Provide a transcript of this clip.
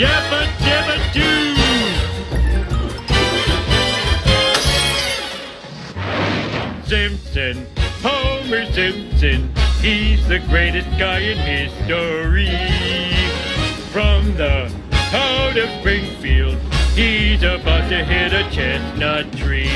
Yabba Dabba Doo! Simpson, Homer Simpson, he's the greatest guy in history. From the town of Springfield, he's about to hit a chestnut tree.